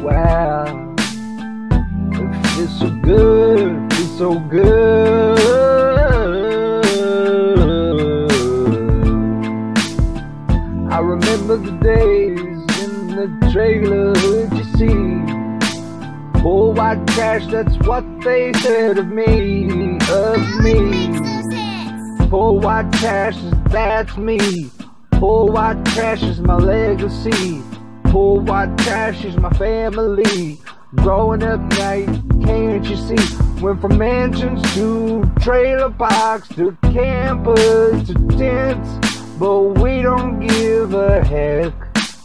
wow. It feels so good, it feels so good. I remember the days in the trailer, you see. Poor white trash, that's what they said of me, of me. Poor white trash, that's me. Poor white trash is my legacy. Poor white trash is my family. Growing up night, can't you see? Went from mansions to trailer parks to campers to tents. But we don't give a heck,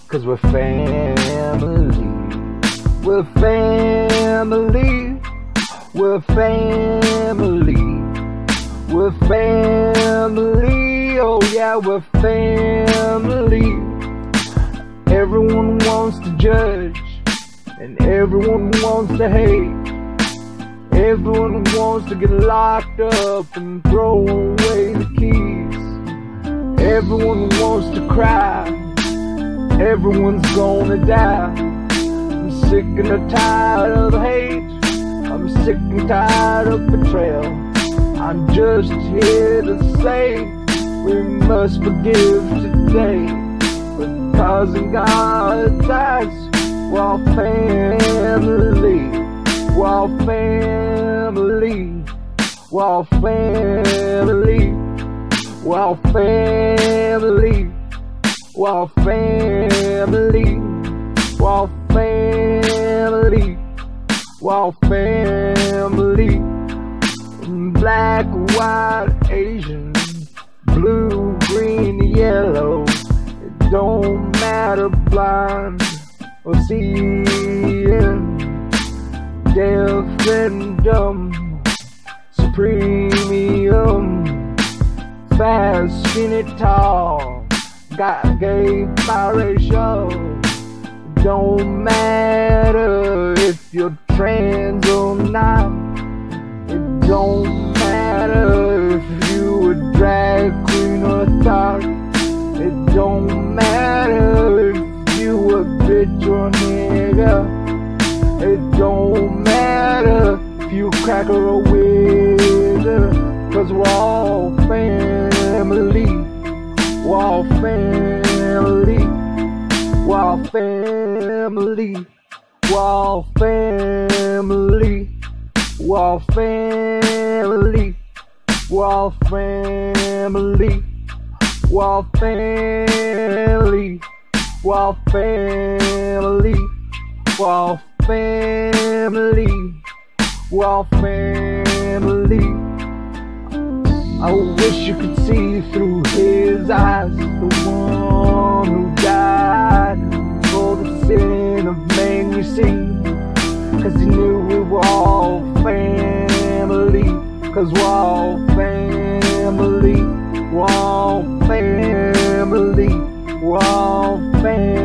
cause we're family. We're family. We're family. We're family. Oh yeah, we're family. And everyone wants to hate. Everyone wants to get locked up and throw away the keys. Everyone wants to cry. Everyone's gonna die. I'm sick and tired of the hate. I'm sick and tired of betrayal. I'm just here to say we must forgive today. Because in God's eyes, well, family, well, family, well, family, well, family, well, family, well, family, well, family, black, white, Asian, blue, green, yellow, it don't matter, blind or seeing, deaf and dumb, supremium, fast, skinny, tall, got gay biracial. It don't matter if you're trans or not. It don't cracker or wizard. Cause we're all family. We're all family. We're all family. We're all family. We're all family. We're all family. We're all family. We're all family. We're all family we're family. I wish you could see through his eyes, the one who died for the sin of man, you see. Cause he knew we were all family, cause we're all family, we're all family, we're all family.